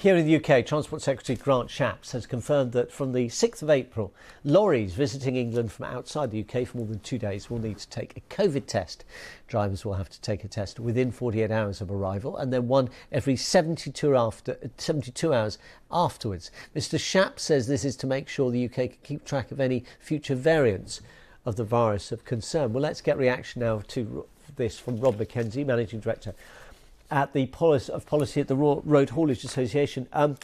Here in the UK, Transport Secretary Grant Shapps has confirmed that from the 6th of April, lorries visiting England from outside the UK for more than two days will need to take a COVID test. Drivers will have to take a test within 48 hours of arrival and then one every 72, after, 72 hours afterwards. Mr Shapps says this is to make sure the UK can keep track of any future variants of the virus of concern. Well, let's get reaction now to this from Rod McKenzie, Managing Director at the policy of policy at the Road Haulage Association. Um,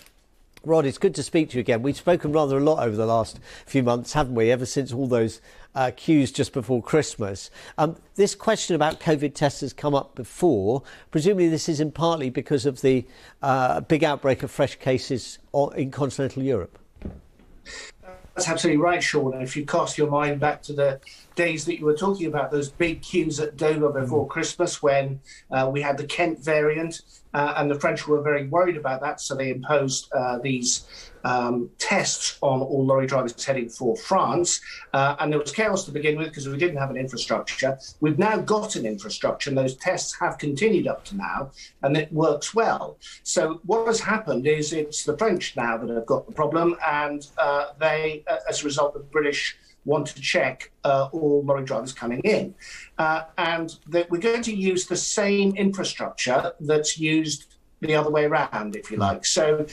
Rod, it's good to speak to you again. We've spoken rather a lot over the last few months, haven't we? Ever since all those uh, queues just before Christmas. Um, this question about COVID tests has come up before. Presumably, this is in partly because of the uh, big outbreak of fresh cases in continental Europe. That's absolutely right, Sean. If you cast your mind back to the days that you were talking about, those big queues at Dover before mm. Christmas when uh, we had the Kent variant, uh, and the French were very worried about that, so they imposed uh, these um, tests on all lorry drivers heading for France. Uh, and there was chaos to begin with because we didn't have an infrastructure. We've now got an infrastructure, and those tests have continued up to now, and it works well. So what has happened is it's the French now that have got the problem, and uh, they, uh, as a result, the British want to check uh, all lorry drivers coming in. Uh, and that we're going to use the same infrastructure that's used the other way around, if you like. So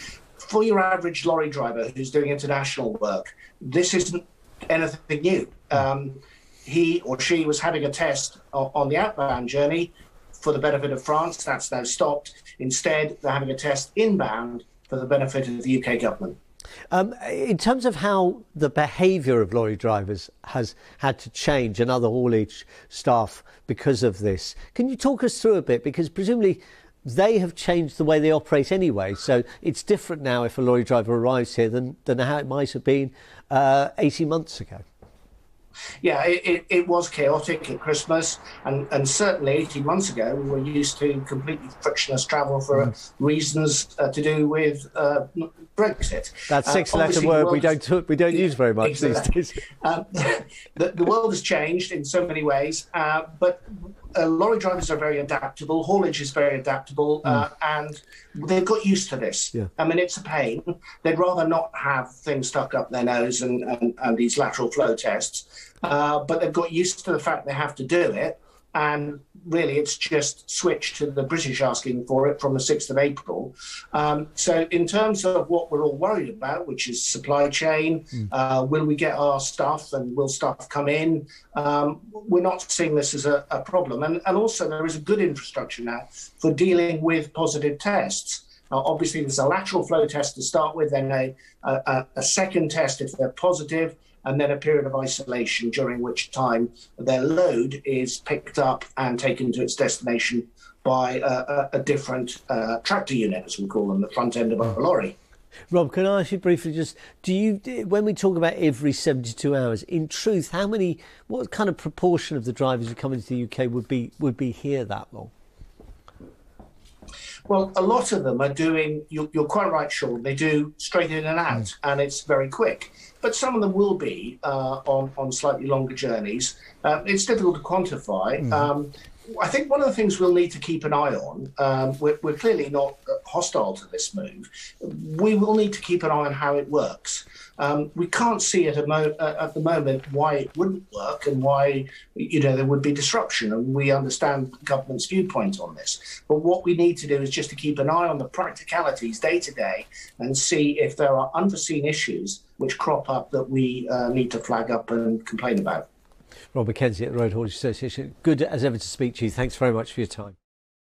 for your average lorry driver who's doing international work, this isn't anything new. Um, he or she was having a test on the outbound journey for the benefit of France. That's now stopped. Instead, they're having a test inbound for the benefit of the UK government. Um, in terms of how the behaviour of lorry drivers has had to change and other haulage staff because of this, can you talk us through a bit? Because presumably they have changed the way they operate anyway, so it's different now if a lorry driver arrives here than, than how it might have been uh, 18 months ago. Yeah, it, it, it, was chaotic at Christmas, and, and certainly 18 months ago, we were used to completely frictionless travel for mm. reasons uh, to do with uh, Brexit. That uh, six letter word we don't, we don't use very much exactly. these days. Um, the, the world has changed in so many ways, uh, but uh, lorry drivers are very adaptable. Haulage is very adaptable, uh, mm. and they've got used to this. Yeah. I mean, it's a pain. They'd rather not have things stuck up their nose and, and, and these lateral flow tests, uh, but they've got used to the fact they have to do it and really it's just switched to the British asking for it from the 6th of April. Um, so, in terms of what we're all worried about, which is supply chain, mm. uh, will we get our stuff and will stuff come in? Um, we're not seeing this as a, a problem. And, and, also, there is a good infrastructure now for dealing with positive tests. Obviously, there's a lateral flow test to start with, then a, a, a second test if they're positive and then a period of isolation during which time their load is picked up and taken to its destination by a, a different uh, tractor unit, as we call them, the front end of a hmm. lorry. Rod, can I ask you briefly just do you when we talk about every 72 hours in truth how many what kind of proportion of the drivers who come into the UK would be would be here that long? Well, a lot of them are doing, you're, you're quite right, Sean, they do straight in and out, mm. and it's very quick. But some of them will be uh, on, on slightly longer journeys. Uh, it's difficult to quantify. Mm. Um, I think one of the things we'll need to keep an eye on, um, we're, we're, clearly not hostile to this move. We will need to keep an eye on how it works. Um, we can't see at, mo- uh, at the moment why it wouldn't work and why you know there would be disruption. And we understand government's viewpoint on this. But what we need to do is just to keep an eye on the practicalities day to day and see if there are unforeseen issues which crop up that we uh, need to flag up and complain about. Rod McKenzie at the Road Haulage Association. Good as ever to speak to you. Thanks very much for your time.